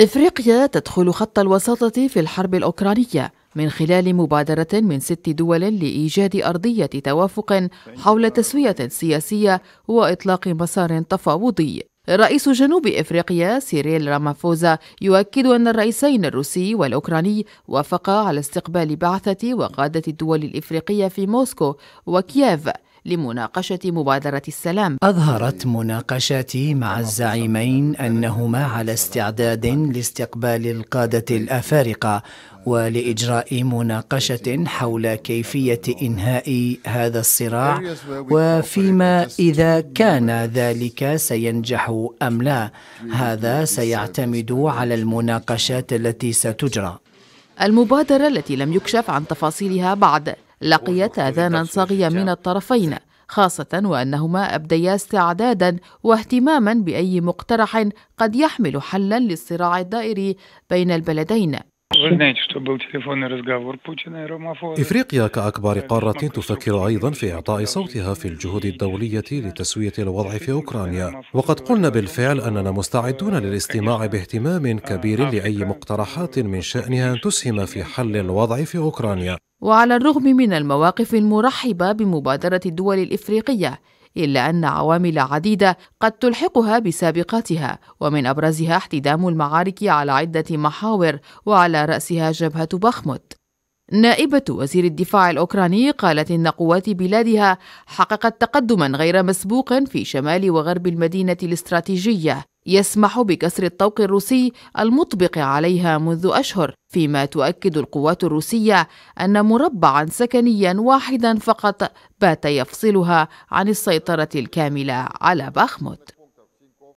إفريقيا تدخل خط الوساطة في الحرب الأوكرانية من خلال مبادرة من ست دول لإيجاد أرضية توافق حول تسوية سياسية وإطلاق مسار تفاوضي. رئيس جنوب إفريقيا سيريل رامافوزا يؤكد أن الرئيسين الروسي والأوكراني وافقا على استقبال بعثة وقادة الدول الإفريقية في موسكو وكييف لمناقشة مبادرة السلام. أظهرت مناقشاتي مع الزعيمين أنهما على استعداد لاستقبال القادة الأفارقة ولإجراء مناقشة حول كيفية إنهاء هذا الصراع وفيما إذا كان ذلك سينجح أم لا. هذا سيعتمد على المناقشات التي ستجرى. المبادرة التي لم يكشف عن تفاصيلها بعد لقيت آذانا صاغية من الطرفين خاصة وأنهما أبديا استعدادا واهتماما بأي مقترح قد يحمل حلا للصراع الدائري بين البلدين. إفريقيا كأكبر قارة تفكر أيضا في إعطاء صوتها في الجهود الدولية لتسوية الوضع في أوكرانيا. وقد قلنا بالفعل أننا مستعدون للاستماع باهتمام كبير لأي مقترحات من شأنها أن تسهم في حل الوضع في أوكرانيا. وعلى الرغم من المواقف المرحبة بمبادرة الدول الإفريقية إلا أن عوامل عديدة قد تلحقها بسابقاتها ومن أبرزها احتدام المعارك على عدة محاور وعلى رأسها جبهة بخمت نائبة وزير الدفاع الأوكراني قالت إن قوات بلادها حققت تقدما غير مسبوق في شمال وغرب المدينة الاستراتيجية. يسمح بكسر الطوق الروسي المطبق عليها منذ أشهر فيما تؤكد القوات الروسية أن مربعا سكنيا واحدا فقط بات يفصلها عن السيطرة الكاملة على باخموت